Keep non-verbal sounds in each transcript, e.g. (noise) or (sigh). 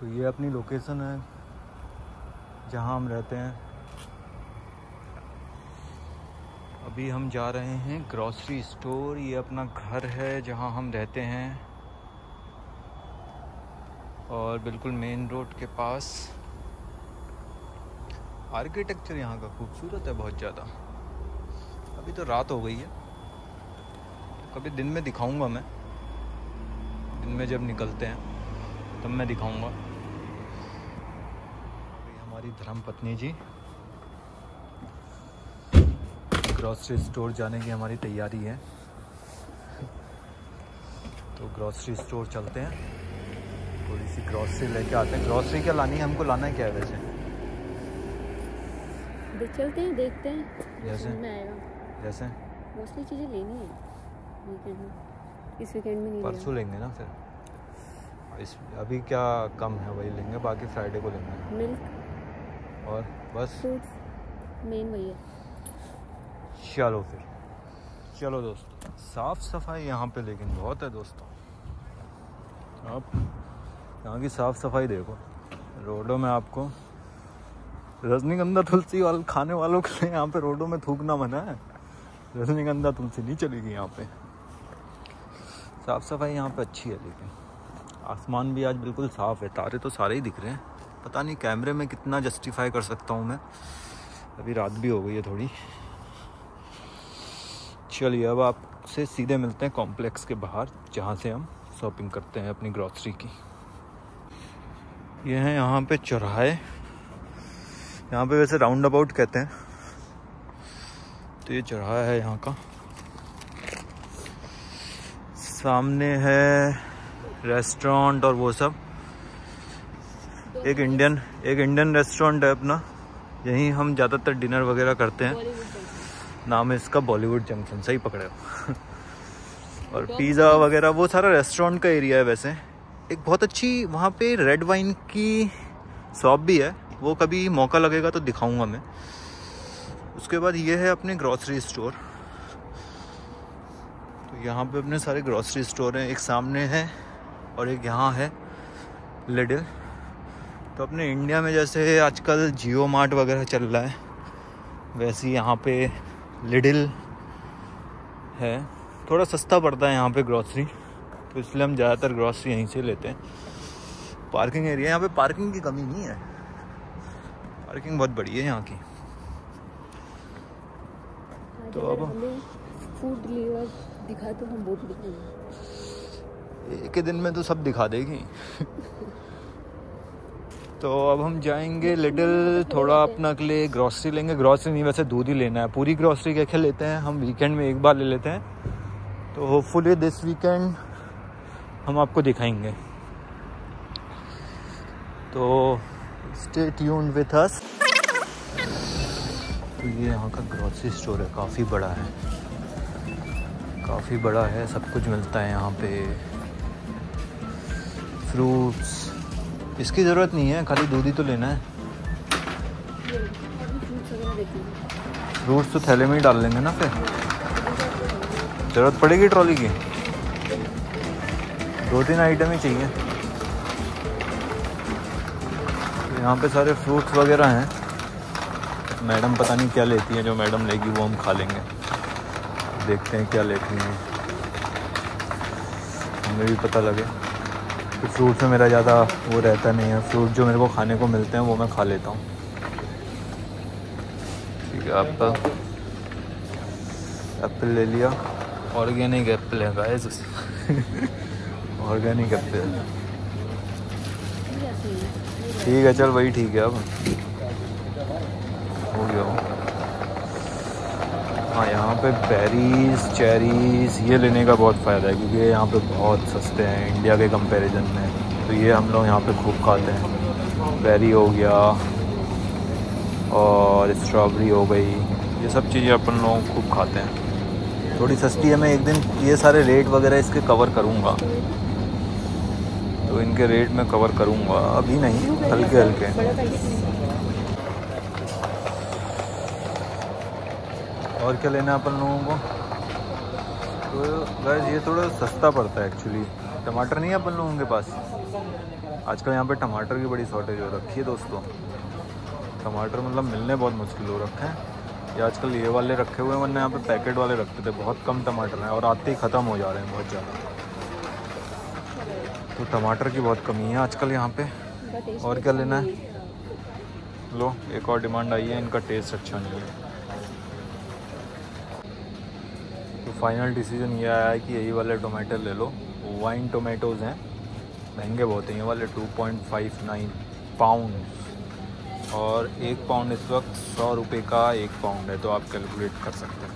तो ये अपनी लोकेशन है, जहाँ हम रहते हैं। अभी हम जा रहे हैं ग्रॉसरी स्टोर ये अपना घर है जहाँ हम रहते हैं। और बिल्कुल मेन रोड के पास। आर्किटेक्चर यहाँ का खूबसूरत है बहुत ज़्यादा। अभी तो रात हो गई है। कभी दिन में दिखाऊँगा मैं। दिन में जब निकलते हैं, तब मैं दिखाऊँगा। हमारी धर्म पत्नी जी। ग्रॉसरी स्टोर जाने की हमारी तैयारी है। तो ग्रॉसरी स्टोर चलते हैं। थोड़ी सी ग्रॉसरी लेके आते हैं। ग्रॉसरी क्या लानी है हमको लाना है क्या है वैसे चलते हैं देखते हैं। जैसे? जैसे? मोस्टली चीज़ें लेनी है। वीकेंड में इस वीकेंड में नहीं परसों लेंगे ना फिर। इस अभी क्या कम है? वही लेंगे बाकी फ्राइडे को लेंगे। मिल्क। बस। मेन वही है। चलो फिर। चलो दोस्तों साफ़ सफ़ाई यहाँ पे लेकिन बहुत है दोस्तों। आप यहाँ की साफ़ सफ़ाई देखो। रोडों में आपको रजनीगंधा तुलसी वाले खाने वालों के लिए यहाँ पे रोडों में थूकना मना है। रजनीगंधा तुलसी नहीं चलेगी यहाँ पे। साफ़ सफ़ाई यहाँ पे अच्छी है लेकिन। आसमान भी आज बिल्कुल साफ़ है। तारे तो सारे ही दिख रहे हैं। पता नहीं कैमरे में कितना जस्टिफाई कर सकता हूँ मैं। अभी रात भी हो गई है थोड़ी। चलिए, अब आपसे सीधे मिलते हैं कॉम्प्लेक्स के बाहर, जहाँ से हम शॉपिंग करते हैं अपनी ग्रॉसरी की। ये है यहाँ पे चौराहे। यहाँ पे वैसे राउंड अबाउट कहते हैं। तो ये चौराहा है यहाँ का। सामने है रेस्टोरेंट और वो सब। एक इंडियन एक इंडियन रेस्टोरेंट है अपना। यहीं हम ज़्यादातर डिनर वगैरह करते हैं। नाम है इसका बॉलीवुड जंक्शन सही पकड़े हो। (laughs) और पिज़्ज़ा वगैरह, वो सारा रेस्टोरेंट का एरिया है वैसे। एक बहुत अच्छी वहाँ पे रेड वाइन की शॉप भी है। वो कभी मौका लगेगा तो दिखाऊँगा मैं। उसके बाद ये है अपने ग्रॉसरी स्टोर तो यहाँ पे अपने सारे ग्रॉसरी स्टोर हैं। एक सामने है और एक यहाँ है लिडिल तो अपने इंडिया में जैसे आजकल जियो मार्ट वगैरह चल रहा है वैसे यहाँ पे लिडिल है। थोड़ा सस्ता पड़ता है यहाँ पे ग्रॉसरी तो इसलिए हम ज़्यादातर ग्रॉसरी यहीं से लेते हैं। पार्किंग एरिया यहाँ पे पार्किंग की कमी नहीं है। पार्किंग बहुत बड़ी है यहाँ की। तो अब- फ़ूड डिलीवर दिखा तो हम बहुत एक ही दिन में तो सब दिखा देगी। तो अब हम जाएँगे लिटिल, थोड़ा अपना के लिए ग्रॉसरी लेंगे। ग्रॉसरी नहीं, वैसे दूध ही लेना है। पूरी ग्रॉसरी क्या लेते हैं। हम वीकेंड में एक बार ले लेते हैं। तो होपफुली दिस वीकेंड हम आपको दिखाएँगे। तो स्टे ट्यून्ड विथ अस तो ये यहाँ का ग्रॉसरी स्टोर है। काफ़ी बड़ा है। काफ़ी बड़ा है। सब कुछ मिलता है यहाँ पे। फ्रूट्स इसकी ज़रूरत नहीं है, खाली दूध ही तो लेना है। फ्रूट्स तो थैले में ही डाल लेंगे ना फिर। ज़रूरत पड़ेगी ट्रॉली की। दो तीन आइटम ही चाहिए। यहाँ पे सारे फ्रूट्स वगैरह हैं। मैडम पता नहीं क्या लेती है, जो मैडम लेगी वो हम खा लेंगे। देखते हैं क्या लेती हैं। हमें भी पता लगे। कि फ्रूट्स में मेरा ज़्यादा वो रहता नहीं है। फ्रूट जो मेरे को खाने को मिलते हैं वो मैं खा लेता हूँ। ठीक है आपका? एप्पल ले लिया। ऑर्गेनिक एप्पल है गाइस। (laughs) Organic apple. ठीक है चल वही ठीक है अब। हो गया। हाँ यहाँ पे बेरीज चेरीज ये लेने का बहुत फ़ायदा है, क्योंकि यहाँ पे बहुत सस्ते हैं इंडिया के कंपैरिजन में। तो ये हम लोग यहाँ पे खूब खाते हैं। बेरी हो गया, और स्ट्रॉबेरी हो गई, ये सब चीज़ें अपन लोग खूब खाते हैं। थोड़ी सस्ती है, मैं एक दिन ये सारे रेट वगैरह इसके कवर करूँगा। तो इनके रेट में कवर करूँगा, अभी नहीं हल्के हल्के बड़ा पैकेट और क्या लेना है अपन लोगों को? तो गैस ये थोड़ा सस्ता पड़ता है एक्चुअली टमाटर नहीं है अपन लोगों के पास? आजकल यहाँ पे टमाटर की बड़ी शॉर्टेज हो रखी है दोस्तों। टमाटर मतलब मिलने बहुत मुश्किल हो रखे हैं। ये आजकल ये वाले रखे हुए हैं, वरना यहाँ पे पैकेट वाले रखते थे। बहुत कम टमाटर हैं और आते ही ख़त्म हो जा रहे हैं बहुत ज़्यादा। तो टमाटर की बहुत कमी है आजकल यहाँ पे। का टेस्ट और क्या लेना है? लो, एक और डिमांड आई है, इनका टेस्ट अच्छा नहीं है। तो फाइनल डिसीज़न ये आया है कि यही वाले टोमेटो ले लो। वाइन टोमेटोज़ हैं। महँगे बहुत हैं। ये वाले 2.59 पाउंड और एक पाउंड इस वक्त सौ रुपये का एक पाउंड है तो आप कैलकुलेट कर सकते हैं।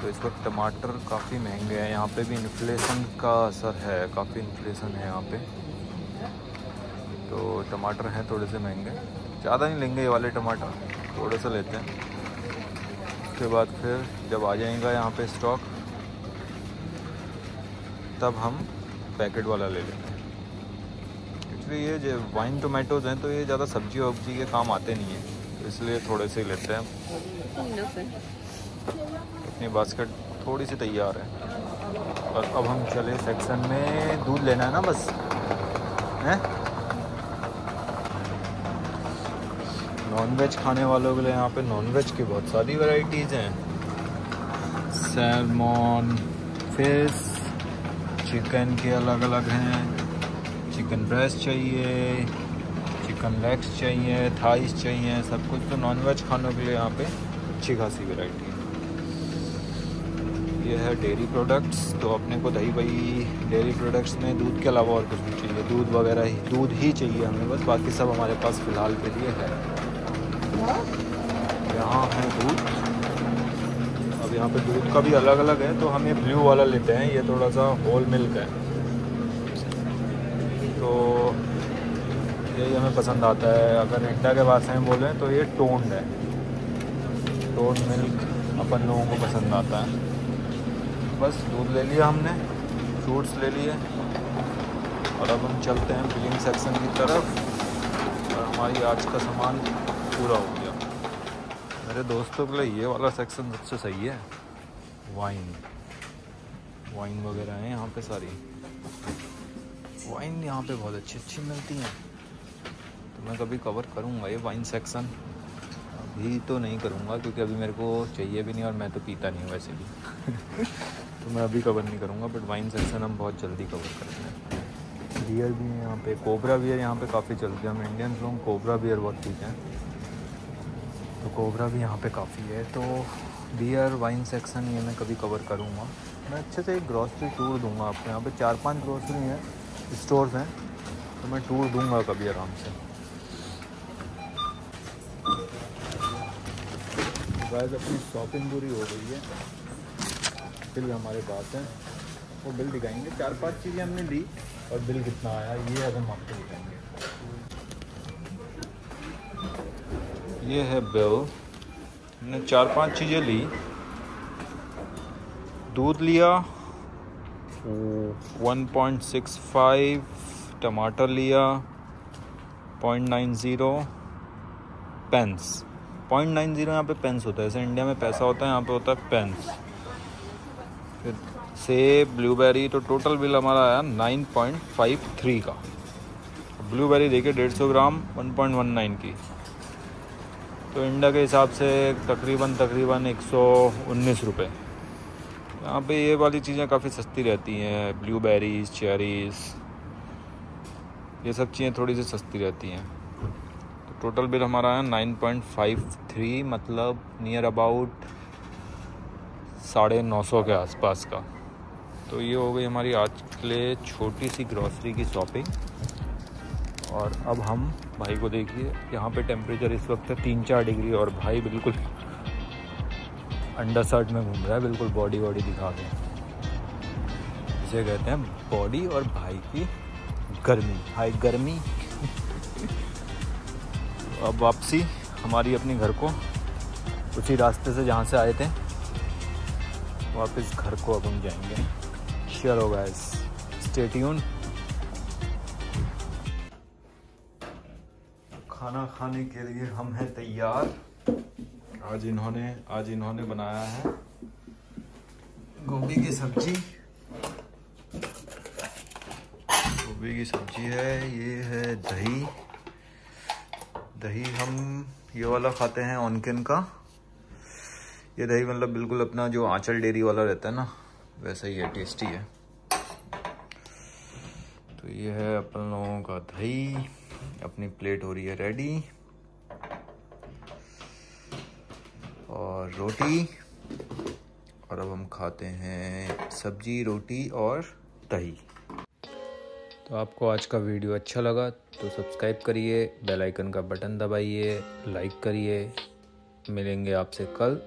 तो इस वक्त टमाटर काफ़ी महँगे हैं। यहाँ पे भी इन्फ्लेशन का असर है। काफ़ी इन्फ्लेशन है यहाँ पे। तो टमाटर हैं थोड़े से महँगे। ज़्यादा नहीं लेंगे ये वाले टमाटर। थोड़े से लेते हैं। उसके बाद फिर जब आ जाएगा यहाँ पे स्टॉक तब हम पैकेट वाला ले लेंगे एक्चुअली ये जो वाइन टोमेटोज़ हैं तो ये ज़्यादा सब्ज़ी वब्जी के काम आते नहीं हैं तो इसलिए थोड़े से लेते हैं। अपनी बास्केट थोड़ी सी तैयार है। और अब हम चले सेक्शन में दूध लेना है ना बस? हैं? नॉन वेज खाने वालों के लिए यहाँ पे नॉनवेज की बहुत सारी वैरायटीज़ हैं। सैलमॉन फ़िश चिकन के अलग अलग हैं। चिकन ब्रेस्ट चाहिए चिकन लेग्स चाहिए थाइस चाहिए, सब कुछ तो नॉन वेज खानों के लिए यहाँ पे अच्छी खासी वैरायटी है। ये है डेयरी प्रोडक्ट्स तो अपने को दही वही डेयरी प्रोडक्ट्स में दूध के अलावा और कुछ नहीं चाहिए। दूध वगैरह ही, दूध ही चाहिए हमें बस, बाकी सब हमारे पास फ़िलहाल के लिए है। यहाँ है दूध। अब यहाँ पे दूध का भी अलग अलग है तो हम ये ब्लू वाला लेते हैं, ये थोड़ा सा होल मिल्क है। तो यही हमें पसंद आता है। अगर इंडा के भाषा में बोलें तो ये टोन्ड है। टोन मिल्क अपन लोगों को पसंद आता है। बस दूध ले लिया हमने फ्रूट्स ले लिए। और अब हम चलते हैं बिलिंग सेक्शन की तरफ़। और हमारी आज का सामान पूरा हो गया। मेरे दोस्तों के लिए ये वाला सेक्शन सबसे सही है। वाइन वाइन वगैरह हैं यहाँ पे सारी। वाइन यहाँ पे बहुत अच्छी अच्छी मिलती हैं। तो मैं कभी कवर करूँगा ये वाइन सेक्शन अभी तो नहीं करूँगा क्योंकि अभी मेरे को चाहिए भी नहीं और मैं तो पीता नहीं हूँ वैसे भी। (laughs) तो मैं अभी कवर नहीं करूँगा बट वाइन सेक्शन हम बहुत जल्दी कवर करते हैं। बियर भी है यहाँ पे कोबरा बियर यहाँ पे काफ़ी चलती है। हम इंडियन लोग कोबरा बियर बहुत पीते हैं। कोबरा भी यहाँ पे काफ़ी है तो बियर वाइन सेक्शन ये मैं कभी कवर करूँगा। मैं अच्छे से एक ग्रॉसरी टूर दूँगा आपको, यहाँ पे चार पाँच ग्रॉसरी हैं स्टोर्स हैं तो मैं टूर दूँगा कभी आराम से। गाइस अपनी शॉपिंग पूरी हो गई है। बिल हमारे पास है। वो बिल दिखाएँगे। चार पाँच चीज़ें हमने ली, और बिल कितना आया, ये अब हम आपको दिखाएँगे। ये है बिल। हमने चार पाँच चीज़ें ली। दूध लिया 1.65 टमाटर लिया 0.90 पेंस। 0.90 यहाँ पे पेंस होता है। जैसे इंडिया में पैसा होता है, यहाँ पे होता है पेंस। फिर सेब, ब्लूबेरी तो टोटल बिल हमारा आया 9.53 का। ब्लूबेरी देखिए 150 ग्राम 1.19 की। तो इंडिया के हिसाब से तकरीबन तकरीबन एक सौ उन्नीस रुपये यहाँ पे ये वाली चीज़ें काफ़ी सस्ती रहती हैं, ब्लूबेरीज, चेरीज, ये सब चीज़ें थोड़ी सी सस्ती रहती हैं। तो टोटल बिल हमारा है नाइन पॉइंट फाइव थ्री मतलब नियर अबाउट साढ़े नौ सौ के आसपास का। तो ये हो गई हमारी आज के लिए छोटी सी ग्रॉसरी की शॉपिंग। और अब हम भाई को देखिए, यहाँ पे टेम्परेचर इस वक्त है तीन चार डिग्री और भाई बिल्कुल अंडर शर्ट में घूम रहा है, बिल्कुल बॉडी वॉडी दिखा के इसे कहते हैं बॉडी और भाई की गर्मी। हाई गर्मी। अब वापसी हमारी अपने घर को, उसी रास्ते से जहाँ से आए थे। वापस घर को अब हम जाएँगे। चलो गैस स्टे ट्यून खाना खाने के लिए हम हैं तैयार। आज इन्होंने आज इन्होंने बनाया है गोभी की सब्ज़ी। गोभी की सब्ज़ी है, ये है दही। दही हम ये वाला खाते हैं ऑनकिन का। ये दही मतलब बिल्कुल अपना जो आंचल डेयरी वाला रहता है ना, वैसा ही है, टेस्टी है। तो ये है अपन लोगों का दही। अपनी प्लेट हो रही है रेडी और रोटी. और अब हम खाते हैं सब्ज़ी, रोटी और दही. तो आपको आज का वीडियो अच्छा लगा तो सब्सक्राइब करिए बेल आइकन का बटन दबाइए लाइक करिए. मिलेंगे आपसे कल.